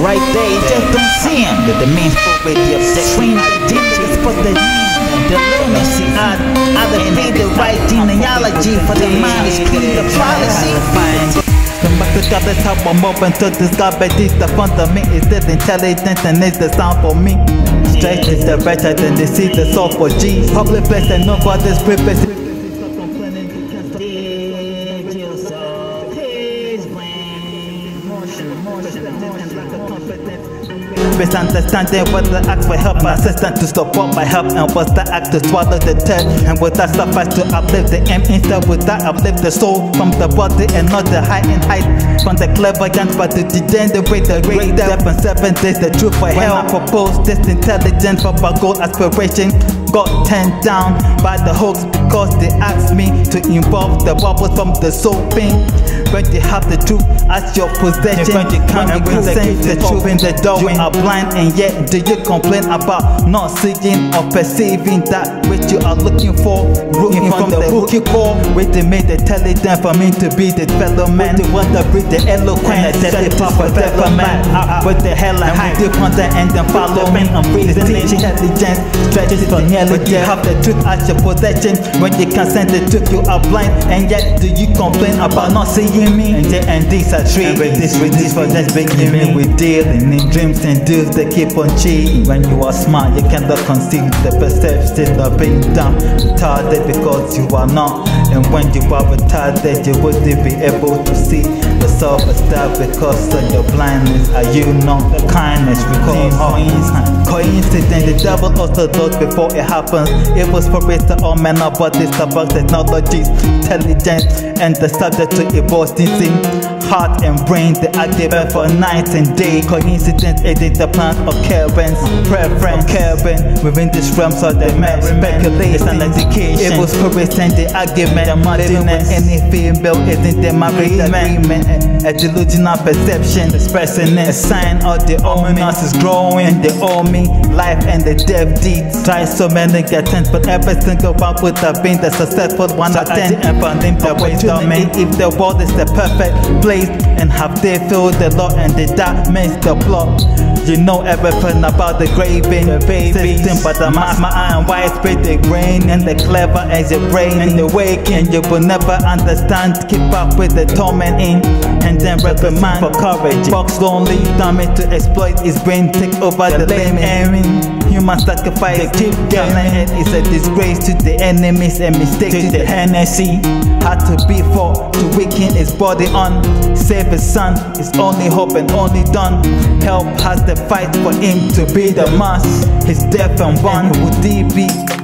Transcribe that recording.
right there, you just don't see him. The man's already upset. Train digits for the the lunacy. I, I defeat the right genealogy for the mind is clean the policy. To God, that's how I'm open to this God, but this the fundament is this intelligence and it's the sound for me. Straight is the better than they see the soul for G. Public place and no for this privilege. Misunderstanding what the act for help. My assistant to support my help and was the act to swallow the test and would that suffice to uplift the aim instead would that uplift the soul. From the body and not the height and height. From the clever young but to degenerate the great depth. and seven days the truth for hell. I propose this intelligence for my goal aspiration got turned down by the hoax because they asked me to involve the bubbles from the soul pain when you have the truth as your possession when you can't when you sense the truth in the door you are blind and yet do you complain about not seeing or perceiving that which you are looking for? Rooting from, the book rookie core with they made the intelligent for me to be the fellow man. they want to breathe the eloquent that they pop for development with the hell I hide deep hunter and then follow me I'm breathing intelligence stretches for nearly you have the truth as your possession when you sense the truth you are blind and yet do you complain about not seeing me? And, they, and these are trees with this with this for just beginning. with dealing in dreams and deals that keep on cheating. When you are smart you cannot conceive the perception of being dumb retarded because you are not. And when you are retarded you wouldn't be able to see. The self stuff because of your blindness. Are you not? The kindness because coincidence. the devil also does before it happens. It was promised to all men about this about technologies intelligence and the subject to evolve. Heart and brain they given for night and day. Coincidence it is the plan of occurrence preference occurring within this realm so they may speculate and education. It was and the argument the madness any female isn't the agreement? a delusional perception expressing a sign of the ominous is growing. The me life and the death deeds. Try so many getting but every single one would been the successful one so attend and finding the wisdom if the world is the perfect place and have they filled the law and the that makes the plot you know everything about the graving the baby system, but the mass, my iron widespread the grain and the clever as your brain and the waking. You will never understand. Keep up with the tormenting and then reprimand for courage. Box lonely, dummy to exploit his brain, take over the, the lame airing. Human sacrifice, keep killing it is a disgrace to the enemies and mistake to the Hennessy. Had to be for to weaken his body on. Save his son, his only hope and only done. Help has the fight for him to be the mass. His death and one would he be?